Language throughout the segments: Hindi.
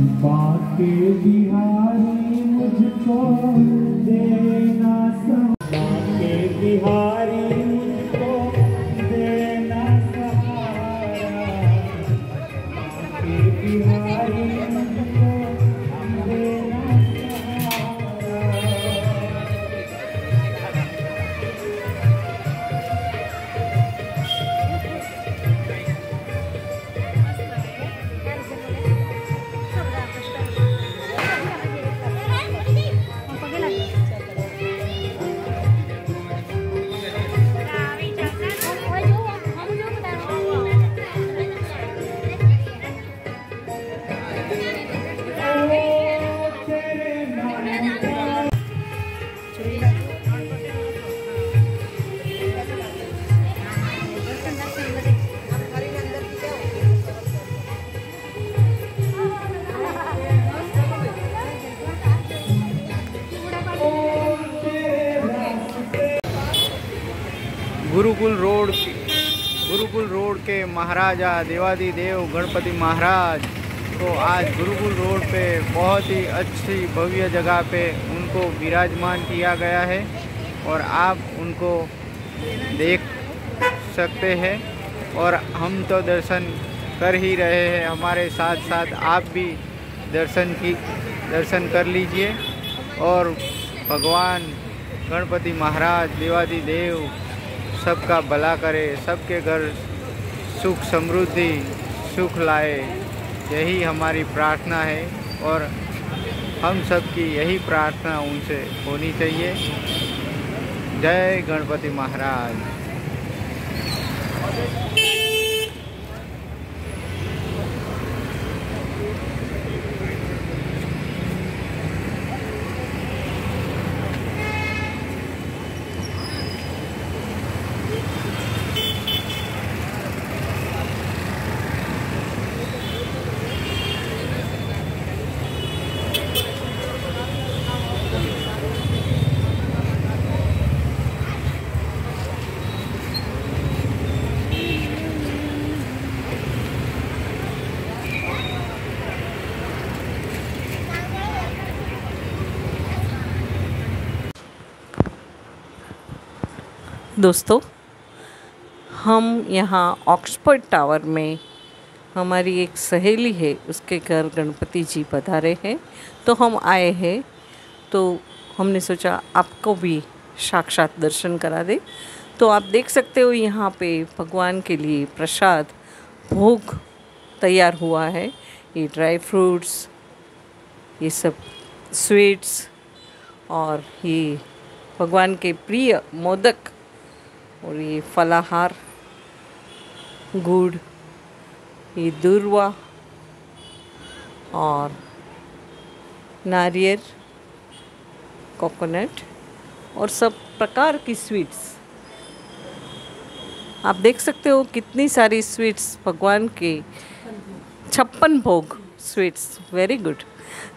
बाके बिहारी मुझको देना सम बिहार गुरुकुल रोड गुरुकुल रोड के महाराजा देवादी देव गणपति महाराज को आज गुरुकुल रोड पे बहुत ही अच्छी भव्य जगह पे उनको विराजमान किया गया है और आप उनको देख सकते हैं और हम तो दर्शन कर ही रहे हैं। हमारे साथ साथ आप भी दर्शन की, दर्शन कर लीजिए और भगवान गणपति महाराज देवादी देव सबका भला करे, सबके घर सुख समृद्धि, सुख लाए। यही हमारी प्रार्थना है और हम सबकी यही प्रार्थना उनसे होनी चाहिए। जय गणपति महाराज। दोस्तों, हम यहाँ ऑक्सफर्ड टावर में हमारी एक सहेली है, उसके घर गणपति जी पधारे हैं। तो हम आए हैं तो हमने सोचा आपको भी साक्षात दर्शन करा दे। तो आप देख सकते हो यहाँ पे भगवान के लिए प्रसाद भोग तैयार हुआ है। ये ड्राई फ्रूट्स, ये सब स्वीट्स और ये भगवान के प्रिय मोदक और ये फलाहार, गुड़, ये दूरवा और नारियल, कोकोनट और सब प्रकार की स्वीट्स। आप देख सकते हो कितनी सारी स्वीट्स भगवान के छप्पन भोग स्वीट्स। Very good.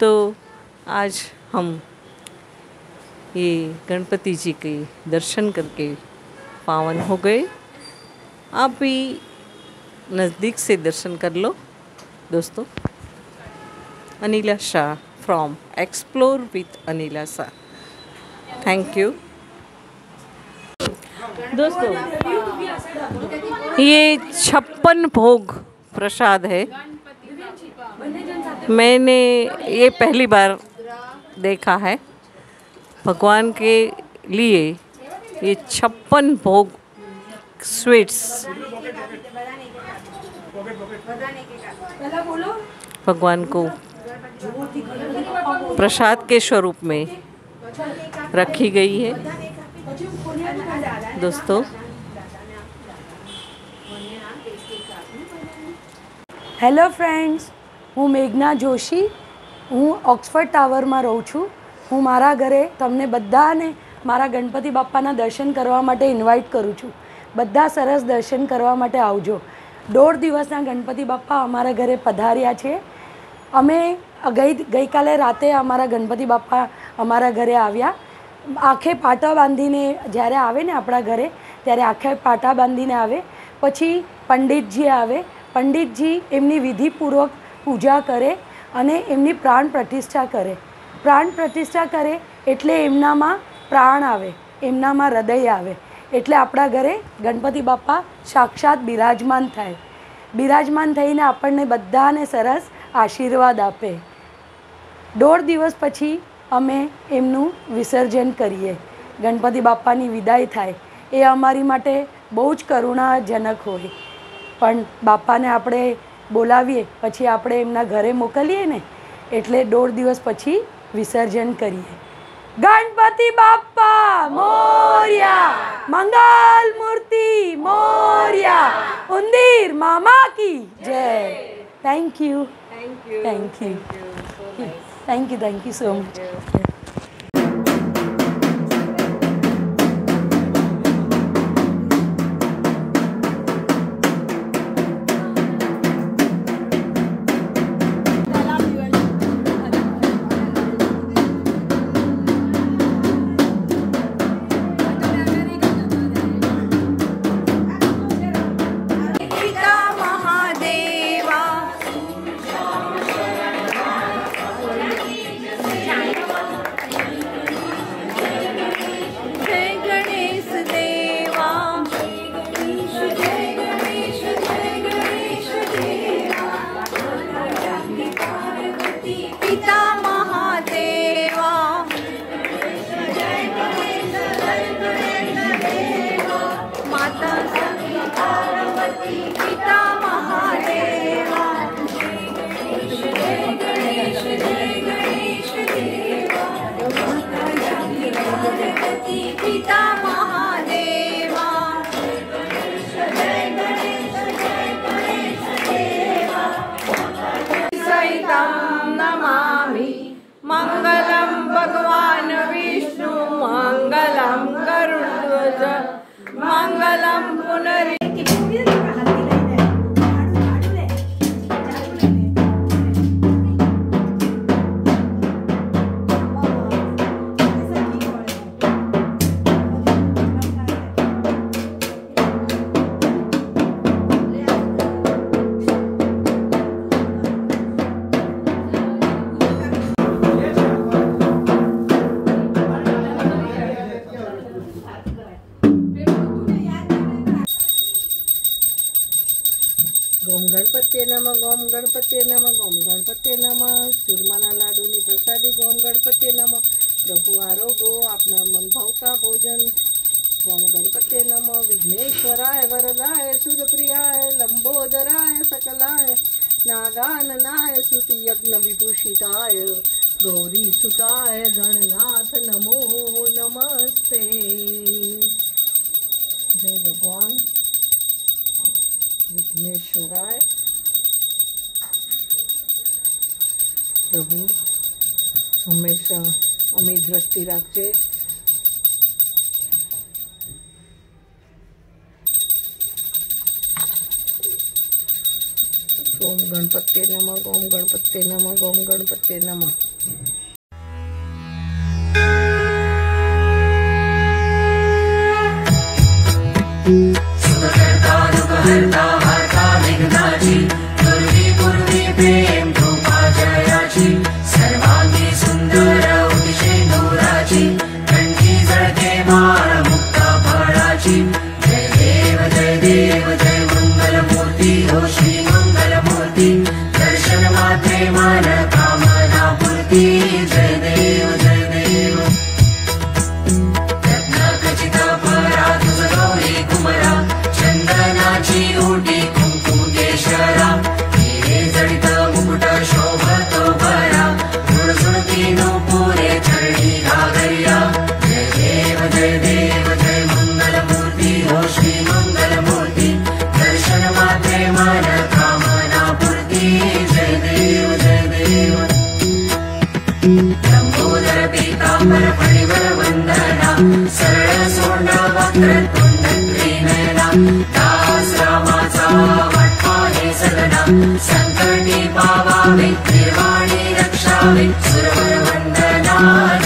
तो आज हम ये गणपति जी के दर्शन करके पावन हो गए। आप भी नज़दीक से दर्शन कर लो, दोस्तों। Anila Shah from explore with Anila Shah thank you दोस्तों, ये छप्पन भोग प्रसाद है। मैंने ये पहली बार देखा है। भगवान के लिए ये छप्पन भोग स्वीट्स भगवान को प्रसाद के स्वरूप में रखी गई है दोस्तों હેલો ફ્રેન્ડ્સ હું મેઘના જોશી હું ઓક્સફર્ડ ટાવરમાં રહું છું હું મારા ઘરે તમને બધાને મારા ગણપતિ બાપ્પાના દર્શન કરવા માટે ઇન્વાઇટ કરું છું. બધા સરસ દર્શન કરવા માટે આવજો. દોઢ દિવસના ગણપતિ બાપ્પા અમારા ઘરે પધાર્યા છે. અમે ગઈ, ગઈકાલે રાતે અમારા ગણપતિ બાપ્પા અમારા ઘરે આવ્યા. આંખે પાટા બાંધીને જ્યારે આવે ને આપણા ઘરે, ત્યારે આંખે પાટા બાંધીને આવે. પછી પંડિતજી આવે. પંડિતજી એમની વિધિપૂર્વક પૂજા કરે અને એમની પ્રાણ પ્રતિષ્ઠા કરે. પ્રાણ પ્રતિષ્ઠા કરે એટલે એમનામાં પ્રાણ આવે, એમનામાં હૃદય આવે. એટલે આપણા ઘરે ગણપતિ બાપ્પા સાક્ષાત બિરાજમાન થાય. બિરાજમાન થઈને આપણને બધાને સરસ આશીર્વાદ આપે. દોઢ દિવસ પછી અમે એમનું વિસર્જન કરીએ. ગણપતિ બાપાની વિદાય થાય. એ અમારી માટે બહુ જ કરુણાજનક હોય. પણ બાપાને આપણે બોલાવીએ, પછી આપણે એમના ઘરે મોકલીએ ને, એટલે દોઢ દિવસ પછી વિસર્જન કરીએ. गणपति बाप्पा मोरिया। मंगल मूर्ति मोरिया। उंदीर मामा की जय। Thank you thank you thank you thank you thank you so much Ganpati નમ ગોમ ગણપતિ નમ ગોમ ગણપતિ નમ ચૂરમાના લાડુની પ્રસાદી ગોમ ગણપતિ નમ પ્રભુ આરોગો આપના મન ભાવતા ભોજન ગોમ ગણપતિ નમ વિઘ્નેશ્વરાય વરદાય સુરપ્રિયાય લંબોદરાય સકલાય નાગાનનાય શ્રુતિ યજ્ઞ વિભૂષિતાય ગૌરી સુતાય ગણનાથ નમો નમસ્તે જય ભગવાન વિઘ્નેશ્વરાય પ્રભુ. હંમેશા અમી દ્રષ્ટિ રાખજે. ઓમ ગણપતિ નમઃ ઓમ ગણપતિ નમઃ ઓમ ગણપતિ નમ रिवरवन्दनम् सरलसौन्द्रन्द्रे नयनम् ताम रामाचवर्पा सकलम् सन्तर्णे पापानि निर्वाणे रक्षाणि सुरवन्दनानि